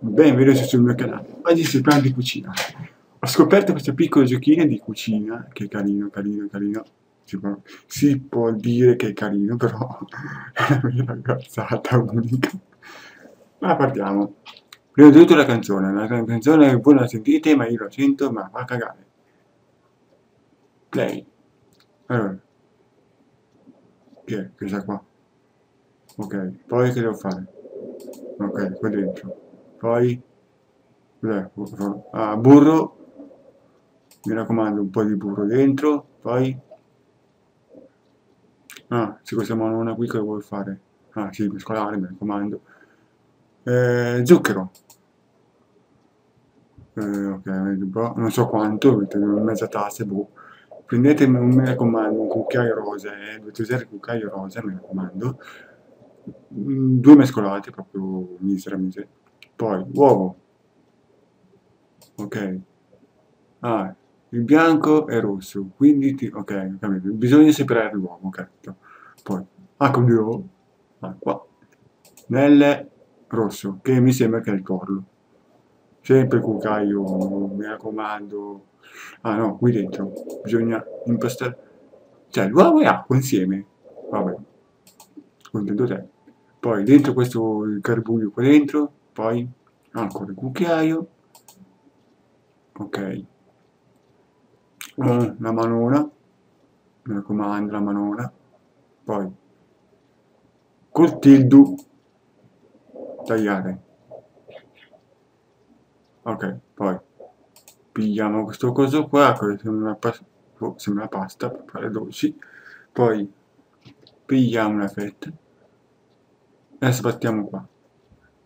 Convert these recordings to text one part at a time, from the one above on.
Benvenuti sul mio canale. Oggi si parla di cucina. Ho scoperto questo piccolo giochino di cucina, che è carino, carino, carino. Si può, si può dire che è carino, però è una mia ragazzata unica. Ma partiamo. Prima di tutto la canzone. La canzone voi la sentite, ma io la sento, ma fa cagare. Play. Allora. Che è? Questa qua. Ok, poi che devo fare? Ok, qua dentro. Poi ah, burro. Mi raccomando un po' di burro dentro. Poi ah, se questa manona qui che vuoi fare? Ah sì, mescolare mi raccomando. Eh, zucchero. Eh, ok, non so quanto, mezza tazza, boh. Prendete, mi raccomando, un cucchiaio rosa, eh, dovete usare il cucchiaio rosa, mi raccomando. Mm, due mescolati, proprio misera, misera. Poi uovo. Ok. Ah il bianco è rosso quindi ti, ok capito bisogna separare l'uovo capito poi acqua di uovo. Acqua nel rosso che mi sembra che è il corlo. Sempre cuccaio mi raccomando. Ah no qui dentro. Bisogna impastare. Cioè l'uovo e acqua insieme. Vabbè. Contento te poi dentro questo il carbugio qua dentro poi ancora il cucchiaio. Ok. La manona. Mi raccomando la manona. Poi col tildu tagliare. Ok poi pigliamo questo coso qua che sembra una, pasta, oh, sembra pasta per fare dolci. Poi pigliamo una fetta e sbattiamo qua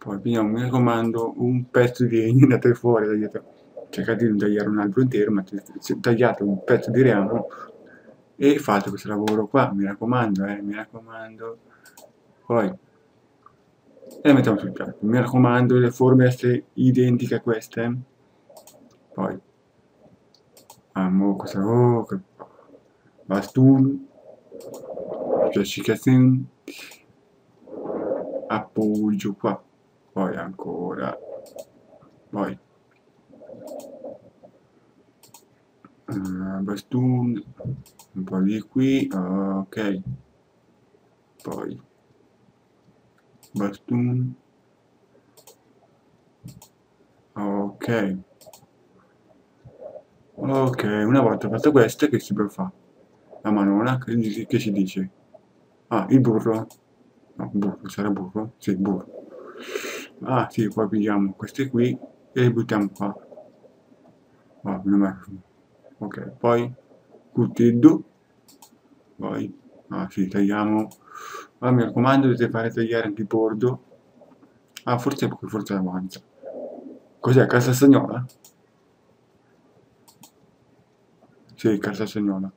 poi pigliamo, mi raccomando, un pezzo di legno, andate fuori dietro, cercate di non tagliare un albero intero, ma tagliate un pezzo di ramo e fate questo lavoro qua, mi raccomando, eh, mi raccomando. Poi, e mettiamo sul piatto, mi raccomando, le forme essere identiche a queste. Eh. Poi, amo questo, oh, che bastun, piacificazione, appoggio qua. Poi ancora. Poi. Uh, bastun un po' di qui ok. Poi. Bastun ok. Ok una volta fatto questo che si può fare? La manona che si dice? Ah il burro no burro sarà burro? sì burro ah sì poi pigliamo queste qui e le buttiamo qua. Oh, ok poi curtiddu poi ah sì tagliamo. Ah, mi raccomando dovete fare tagliare anche il bordo. Ah forse forse avanza. Cos'è casa stagnola? sì casa stagnola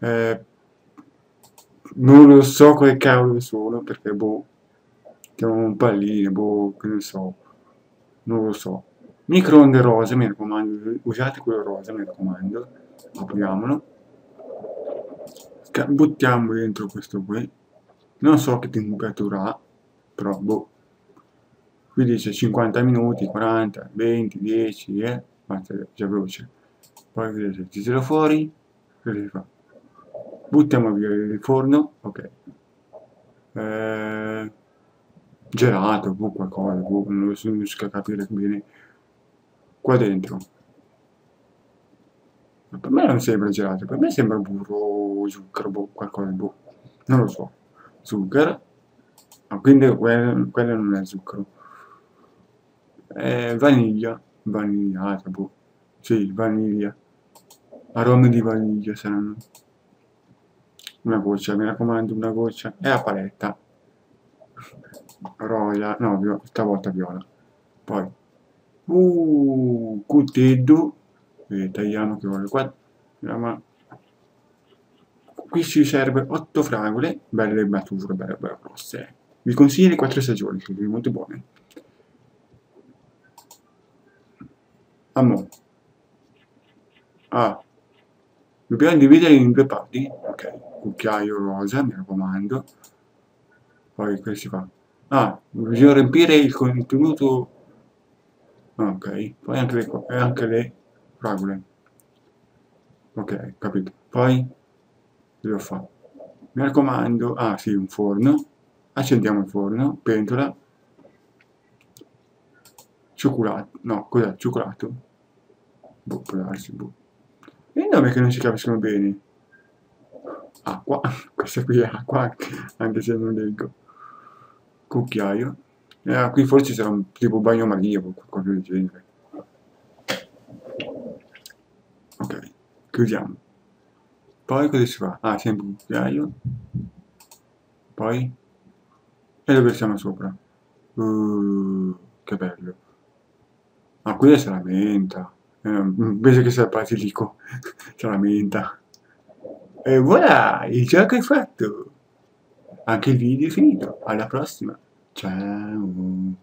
eh, non lo so quale cavolo sono perché boh un palline, boh, che ne so, non lo so. Microonde rosa, mi raccomando, usate quello rosa, mi raccomando. Apriamolo. Buttiamo dentro questo qui. Non so che temperatura ha, però boh. Qui dice 50 minuti, 40, 20, 10, eh. Basta, già veloce. Poi vedete, ci tira fuori, che si fa? Buttiamo via il forno, ok. Eh, gelato, boh, qualcosa, boh, non riesco a capire bene qua dentro. Ma per me non sembra gelato, per me sembra burro, zucchero, boh, qualcosa, boh, non lo so. Zucchero, ah, quindi quello, quello non è zucchero. È vaniglia, vanigliata, boh, sì, vaniglia. Aromi di vaniglia saranno. Una goccia, mi raccomando, una goccia. E a paletta rosa, no, stavolta viola. Poi, uh, cuteddu, e tagliamo che vuole qua, ma qui ci serve 8 fragole, belle mature, belle, belle grosse. Vi consiglio le 4 stagioni, sono molto buone. Amo. Ah. Dobbiamo dividere in due parti. Ok, cucchiaio rosa, mi raccomando. Poi che si fa? Ah, bisogna riempire il contenuto... Ok, poi anche le, anche le fragole. Ok, capito. Poi devo fare? Mi raccomando, ah sì, un forno. Accendiamo il forno, pentola. Cioccolato, no, cos'è? Cioccolato? Boh, può darsi, boh. E i nomi che non si capiscono bene. Acqua, questa qui è acqua, anche se non leggo. Cucchiaio. Eh, qui forse sarà un tipo bagno maria o qualcosa del genere. Ok, chiudiamo. Poi cosa si fa? Ah, sempre un cucchiaio. Poi? E lo versiamo sopra. Uh, che bello. Ah, qui è la menta. Eh, invece che sia il basilico, menta. E voilà, il gioco è fatto. Anche il video è finito. Alla prossima. Ciao.